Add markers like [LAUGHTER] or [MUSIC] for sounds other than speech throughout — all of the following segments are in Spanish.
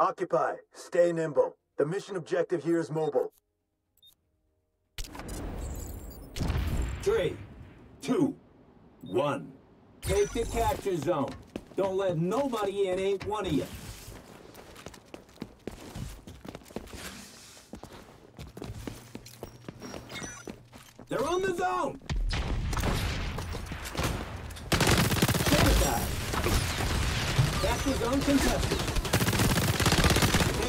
Occupy. Stay nimble. The mission objective here is mobile. Three, two, one. Take the capture zone. Don't let nobody in, ain't one of you. They're on the zone! Capture zone contested.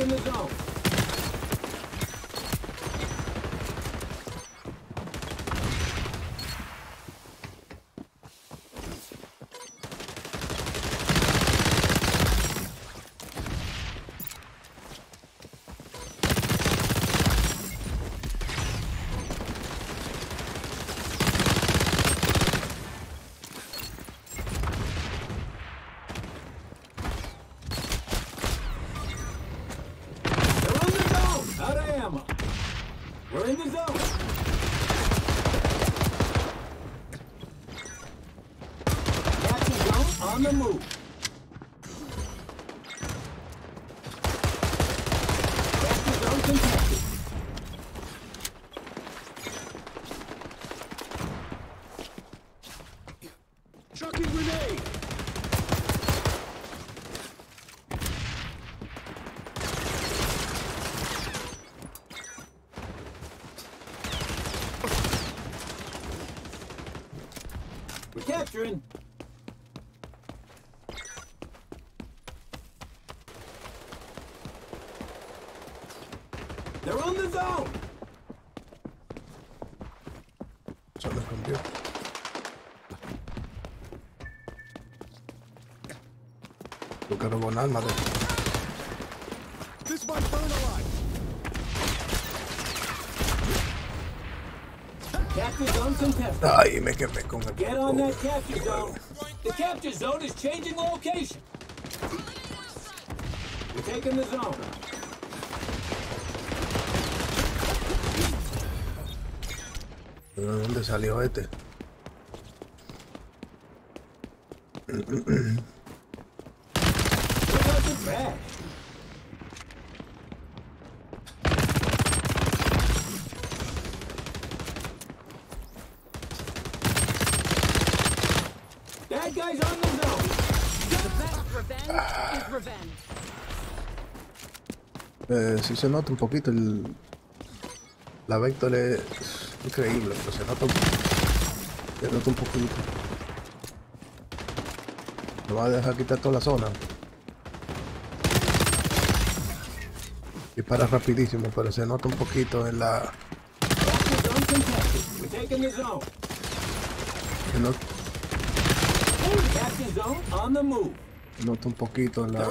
Taking the zone. They're on the zone! Out of ammo. We're in the zone. Capture zone on the move. Capture zone contested. Chucking We're capturing. They're on the zone. Me rompió. Ay, me quemé con el... Get on that capture zone. The capture zone is changing location. We're taking the zone. ¿De dónde salió este? [CLEARS THROAT] Trash. That guy's on the zone. The best revenge is revenge. Eh, sí se nota un poquito el... La Vector es increíble, pero se nota un, se nota un poquito. Me va a dejar quitar toda la zona. Dispara rapidísimo, pero se nota un poquito en la... Se nota, se nota un poquito en la...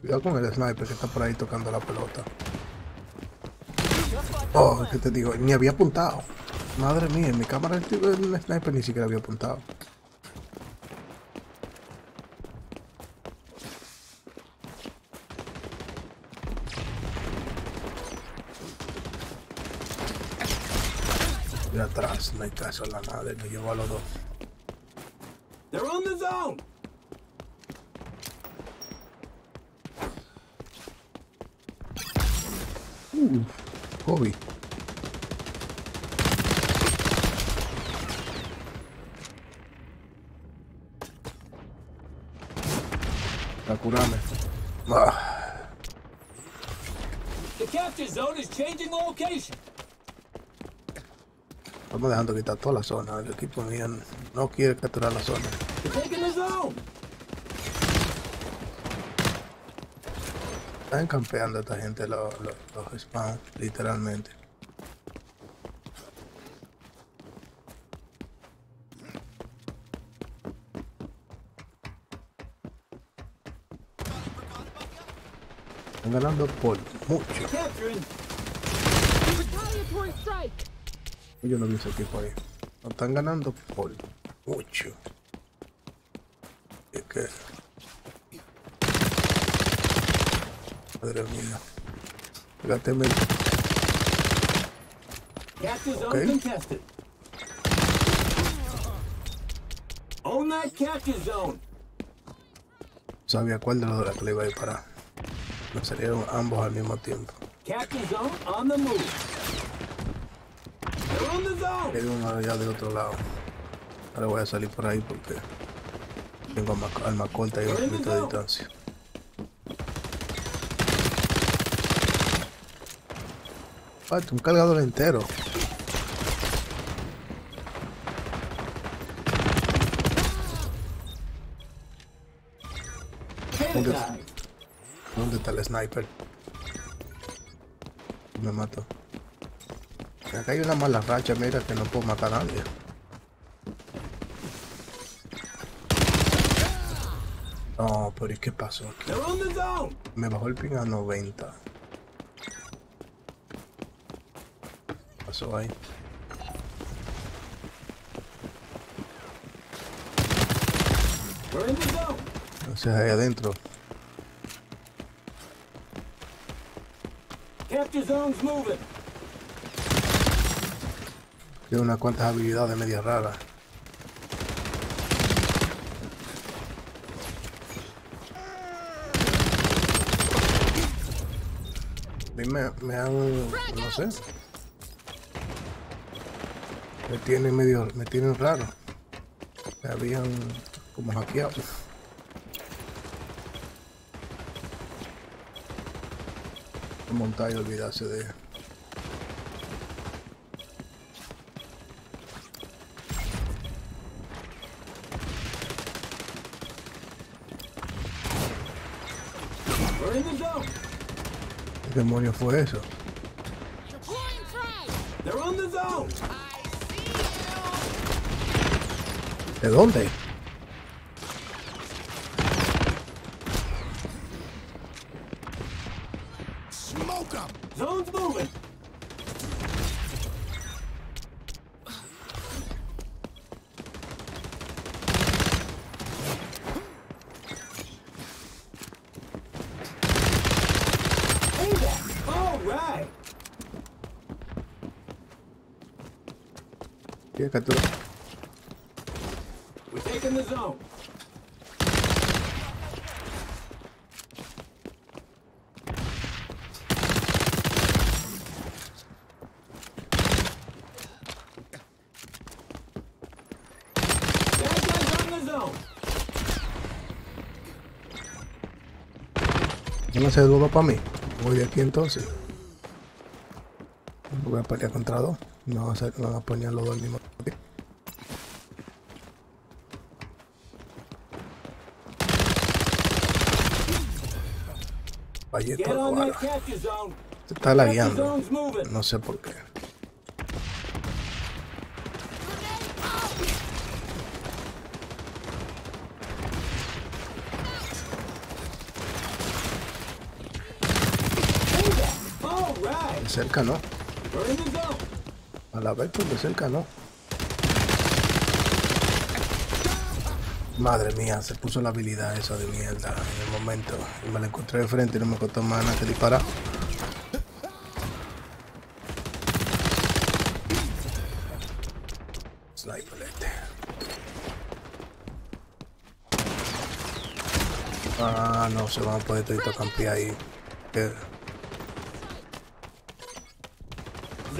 Cuidado con el sniper que está por ahí tocando la pelota. Oh, ¿qué te digo? Ni había apuntado. Madre mía, en mi cámara el, tío- el sniper ni siquiera había apuntado. Y atrás, no hay caso a la madre, me llevo a los dos. They're on the zone. Kobe. A curarme. Estamos dejando quitar toda la zona. El equipo mío no quiere capturar la zona. Están campeando esta gente los, los, los spawns, literalmente. ganando por mucho. Yo no vi ese tipo ahí. Nos están ganando por mucho. Es que... Madre mía. Gáteme. Okay. Sabía cuál de los dos la que le iba a disparar. Me salieron ambos al mismo tiempo. Le di uno allá del otro lado. Ahora voy a salir por ahí porque tengo arma corta y un poquito de distancia. Falta un cargador entero. Sniper? Me mato. Acá hay una mala racha, mira que no puedo matar a nadie. No, pero ¿y qué pasó aquí? Me bajó el ping a 90. ¿Qué pasó ahí? O sea, ahí adentro. Tiene unas cuantas habilidades media raras. Me han, no sé. Me tienen medio, me tienen raro. Me habían como hackeado. Montar y olvidarse de zone. ¿Qué demonio fue eso? ¿De dónde? Zone's moving. Payback. All right. ¿Qué captura? We're taking the zone. Bad guys on the zone. ¿No se duda para mí? Voy de aquí entonces. Voy a pelear contra dos. No van a, ser- no a poner los dos al mismo tiempo. Está lagueando. No sé por qué. Cerca no. A la vez, pues de cerca no. Madre mía, se puso la habilidad esa de mierda en el momento. Y me la encontré de frente y no me costó más nada que disparar. Sniper este. Ah, no, se van a poder todito campear ahí Zone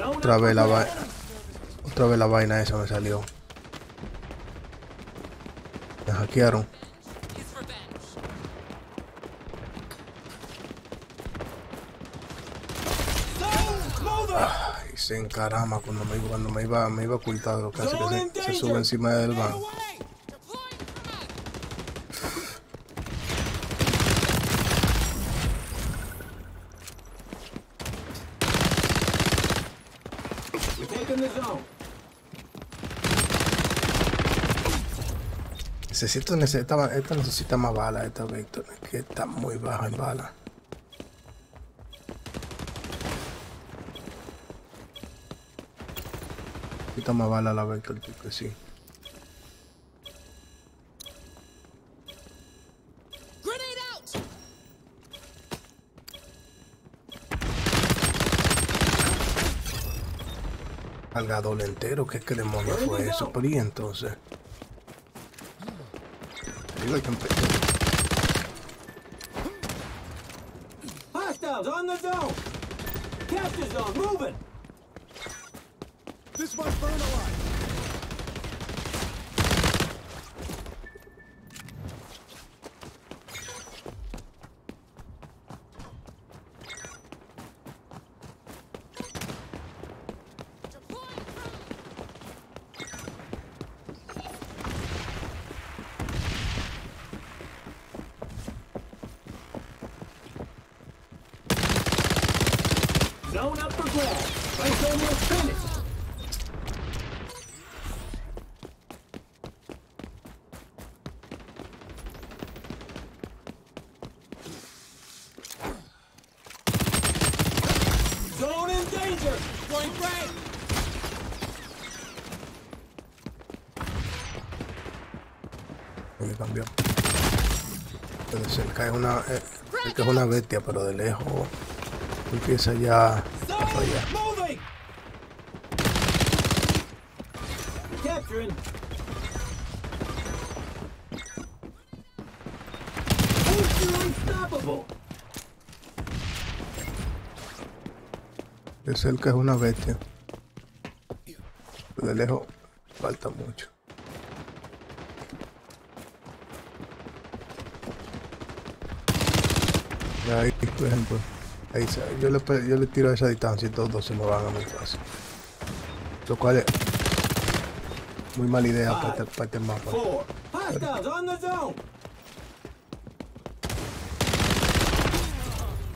Otra vez la vaina. Otra vez la vaina esa me salió. Me hackearon. It's revenge. Zone's moving. Y se encarama cuando me, iba, me iba ocultado, casi que se, se sube encima del banco. Deploying frag. We're taking the zone. Necesito, necesita, esta necesita más balas, esta Vector, que está muy baja en bala. Necesita más bala la Vector, que sí. Cargador entero, ¿qué, qué demonio fue eso? Pero y entonces, Digo, que Hostiles on the zone! Capture zone moving! This must burn alive. Me cambió. Pero cerca es una, eh, cerca es una bestia, pero de lejos empieza ya a fallar. De cerca es una bestia. De lejos falta mucho. Ahí, por ejemplo, ahí yo, le, yo le tiro a esa distancia y todos se me van a muy fácil. Lo cual es muy mala idea para este, para este mapa.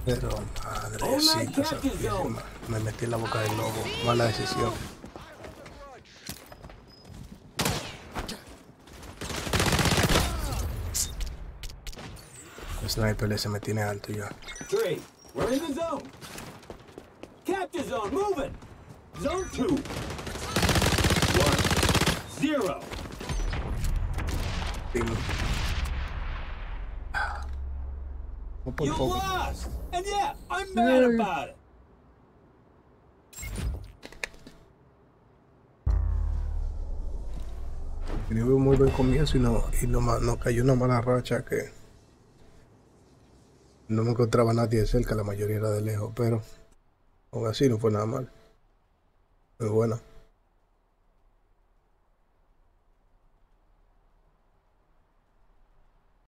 Pero madrecita, santísima, me metí en la boca del lobo. Mala decisión. Sniper ese me tiene alto ya. Three. We're in the zone. Capture zone moving. Zone two. One. Zero. Ping. Vamos por You poco. lost. And yeah, I'm mad Yay. about it. Tenía un muy buen comienzo y, no, y no, cayó una mala racha que no me encontraba nadie de cerca, la mayoría era de lejos, pero aún así no fue nada mal. Muy buena.